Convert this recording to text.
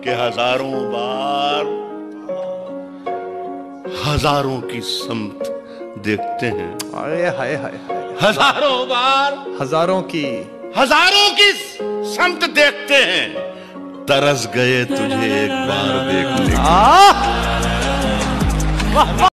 कि हज़ारों बार हज़ारों की समत देखते हैं। अरे हाय हाय हज़ारों बार हज़ारों की हज़ारों की समत देखते हैं। तरस गए तुझे एक बार देखने वाह वाह